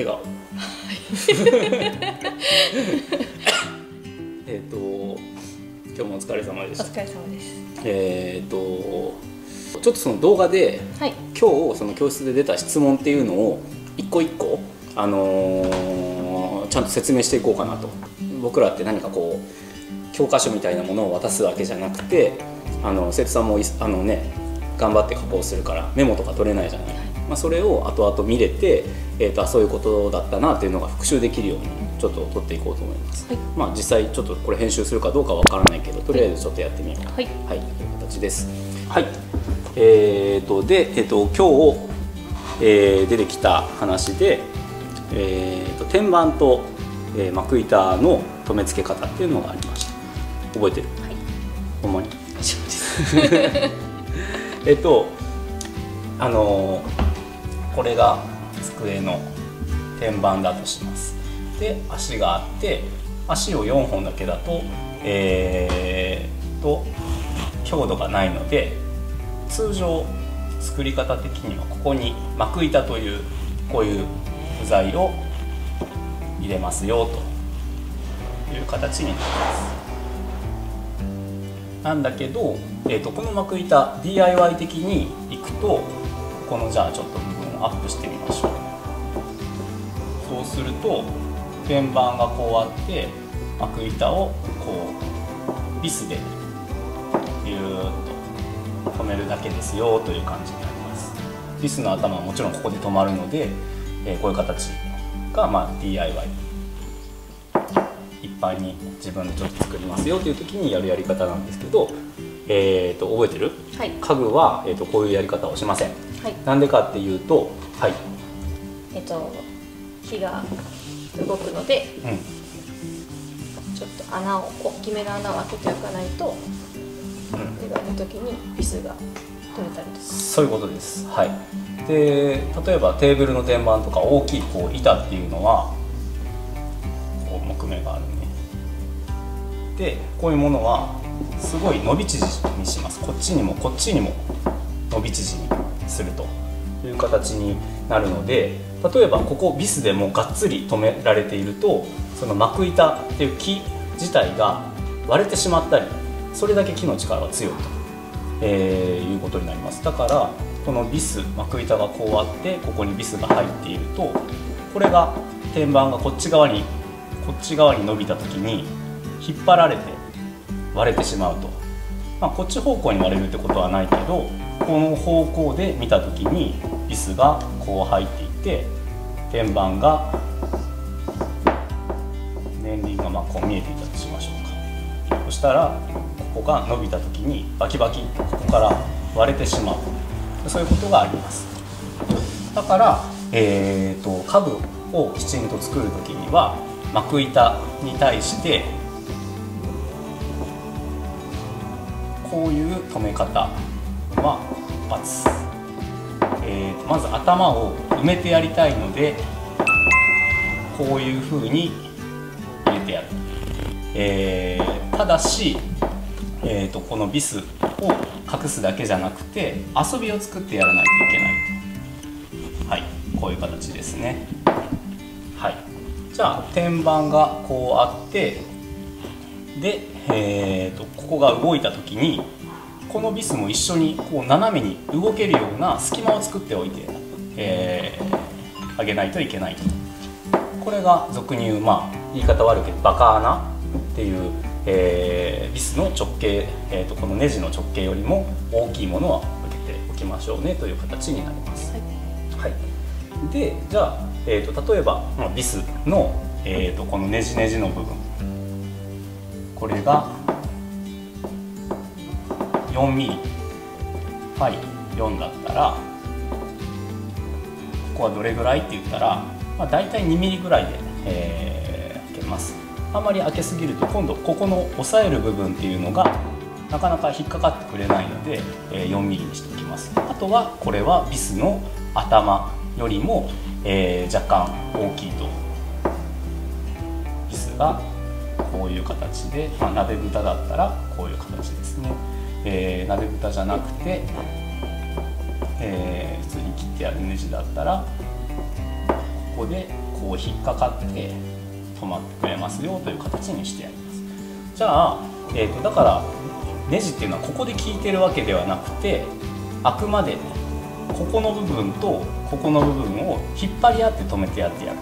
笑顔。えっと今日もお疲れ様でした。お疲れ様です。えっ、とちょっとその動画ではい。今日その教室で出た質問っていうのを一個一個あのーちゃんと説明していこうかなと。僕らって何かこう教科書みたいなものを渡すわけじゃなくてあの生徒さんもいあのね頑張って加工するからメモとか取れないじゃない、まあ、それを後々見れて、えー、とあそういうことだったなっていうのが復習できるようにちょっと取っていこうと思います、はいまあ実際ちょっとこれ編集するかどうかわからないけどとりあえずちょっとやってみようはいはい、という形です。はい。えー、とで、えー、と今日、えー出てきた話で、えー、と天板と、えー、幕板の留め付け方っていうのがありました。覚えてる？はいほんまに？大丈夫です えっとあのーこれが机の天板だとします。で足があって足を4本だけだとえー、と強度がないので通常作り方的にはここに幕板というこういう部材を入れますよという形になります。なんだけど、えー、とこの幕板 DIY 的にいくとこのじゃあちょっとアップしてみましょう。そうすると天板がこうあって幕板をこうビスでビューッと止めるだけですよという感じになります。ビスの頭はもちろんここで止まるので、えーこういう形が、まあ、DIY 一般に自分でちょっと作りますよという時にやるやり方なんですけど、えー、と覚えてる？はい。家具は、えー、とこういうやり方をしませんはいなんでかっていうとはい、えっと火が動くのでうんちょっと穴を大きめの穴を開けておかないとうん、湯がの時にビスが取れたりとかそういうことです。はい。で、例えばテーブルの天板とか大きいこう板っていうのはこう木目があるね。で、こういうものはすごい伸び縮みします。こっちにもこっちにも伸び縮みするという形になるので、例えばここビスでもがっつり止められていると、その幕板っていう木自体が割れてしまったり、それだけ木の力が強いと。えーいうことになりますだからこのビス幕板がこうあってここにビスが入っているとこれが天板がこっち側にこっち側に伸びた時に引っ張られて割れてしまうと、まあ、こっち方向に割れるってことはないけどこの方向で見た時にビスがこう入っていって天板が年輪がまあこう見えていたとしましょうか。そしたらここが伸びた時にバキバキここから割れてしまう。そういうことがあります。だから、えー、と家具をきちんと作る時には幕板に対してこういう留め方。は×、えーとまず頭を埋めてやりたいのでこういう風に入れてやる、えーただしえー、とこのビスを隠すだけじゃなくて遊びを作ってやらないといけない。はいこういう形ですね。はいじゃあ天板がこうあってで、えー、とここが動いた時にこのビスも一緒にこう斜めに動けるような隙間を作っておいて、えーあげないといけないと。これが俗に言うまあ言い方悪いけどバカ穴っていう、えービスの直径、えー、とこのネジの直径よりも大きいものは受けておきましょうねという形になります。はい、でじゃあ、えー、と例えば、まあ、ビスの、えー、とこのネジネジの部分。これが 4mm はい4だったらここはどれぐらいって言ったら、まあ、大体 2mm ぐらいで、えー開けます。あまり開けすぎると今度ここの押さえる部分っていうのがなかなか引っかかってくれないので、えー 4mm にしておきます。あとはこれはビスの頭よりも、えー若干大きいと。ビスがこういう形で、まあ、鍋蓋だったらこういう形ですね、えー鍋蓋じゃなくて、えー普通に切ってあるネジだったらここでこう引っかかって止まってくれますよという形にしてやります。じゃあ、えーと、だからネジっていうのはここで効いてるわけではなくてあくまでねここの部分とここの部分を引っ張り合って止めてやってやる。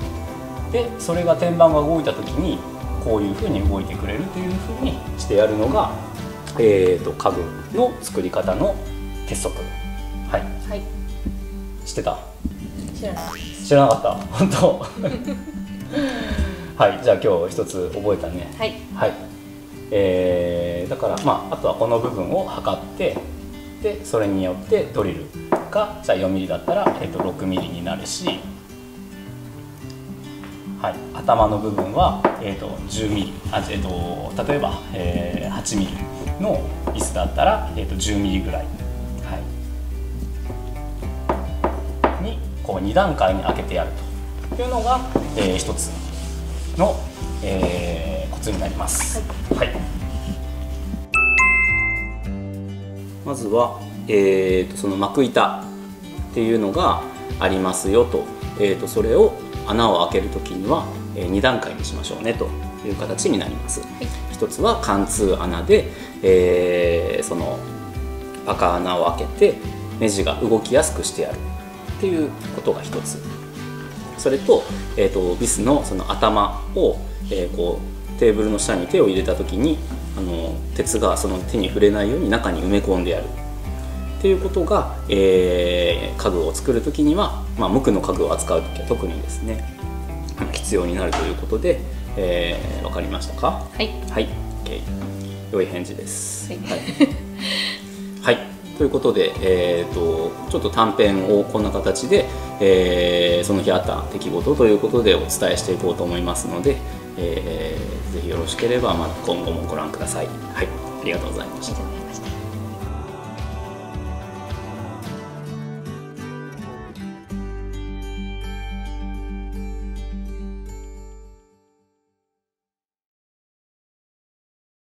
でそれが天板が動いた時にこういうふうに動いてくれるというふうにしてやるのが、えーと、家具の作り方の鉄則。はい、はい、知ってた？知らない。知らなかった。本当。はい。じゃあ今日一つ覚えたね。はい、はい。えー、だからまああとはこの部分を測ってでそれによってドリルがじゃあ 4mm だったら、えー、と 6mm になるしはい、頭の部分は、えーと、10ミリ。あ、えーと、例えば、えー、8ミリの椅子だったら、えーと、10ミリぐらい、はい、にこう2段階に開けてやるというのが、えー、一つの、えー、コツになります。はい、はい、まずは、えー、とその幕板っていうのがありますよと,、えー、とそれを穴を開ける時には2段階にしましょうねという形になります、はい、一つは貫通穴で、えー、そのパカ穴を開けてネジが動きやすくしてやる。っていうことが一つ。それと,、えーと、ビスのその頭を、えー、こうテーブルの下に手を入れた時にあの鉄がその手に触れないように中に埋め込んでやる。っていうことが、えー、家具を作る時には、まあ、無垢の家具を扱う時は特にですね必要になるということで、えー、分かりましたか？はい。はい、OK、良い返事です。はい、はい、ということで、えーと、ちょっと短編をこんな形で、えー、その日あった出来事ということでお伝えしていこうと思いますので、えー、ぜひよろしければ、まあ、今後もご覧ください。はい。ありがとうございました